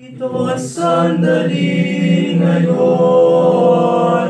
Ito ang sandali ngayon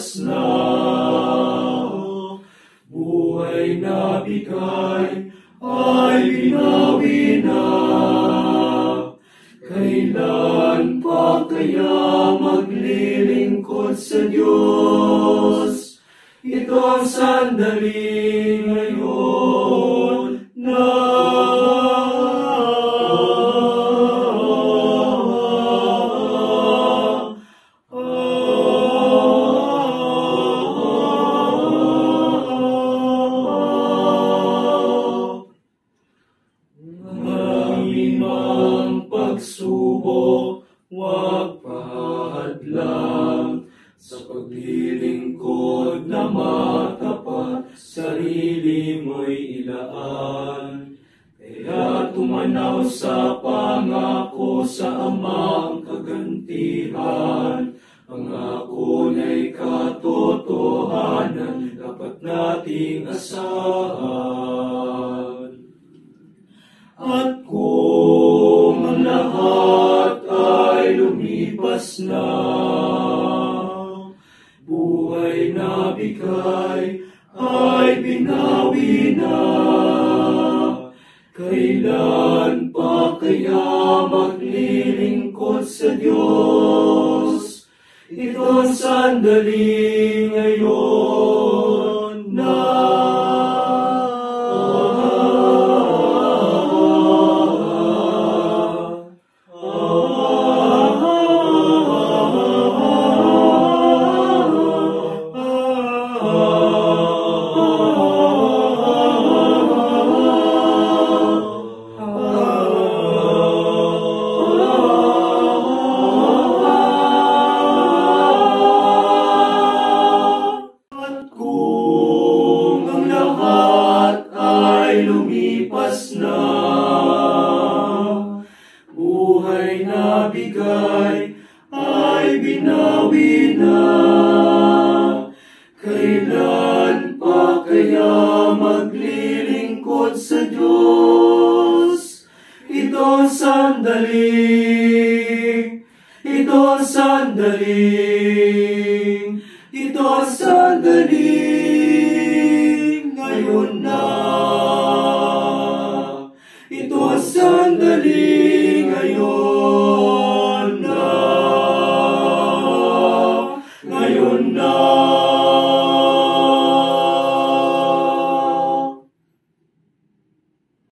lumipas na, buhay na bigay ay binawi na. Kailan pa kaya maglilingkod sa Diyos? Ito ang sandali Maraming pagsubok, huwag pahadlang sa paglilingkod na matapat, sarili mo'y ilaan. Kaya tumanaw sa pangako sa amang kagantihan. Pangako na'y katotohanan, dapat nating asahan. At kung lumipas na, buhay na bigay ay binawi na. Kailan pa kaya maglilingkod sa Diyos? Ito ang sandali ngayon buhay na bigay ay binawi na. Kailan pa kaya maglilingkod sa Diyos? Ito sandali, ito sandali, ito sandali ngayon na. Ito sandali ngayon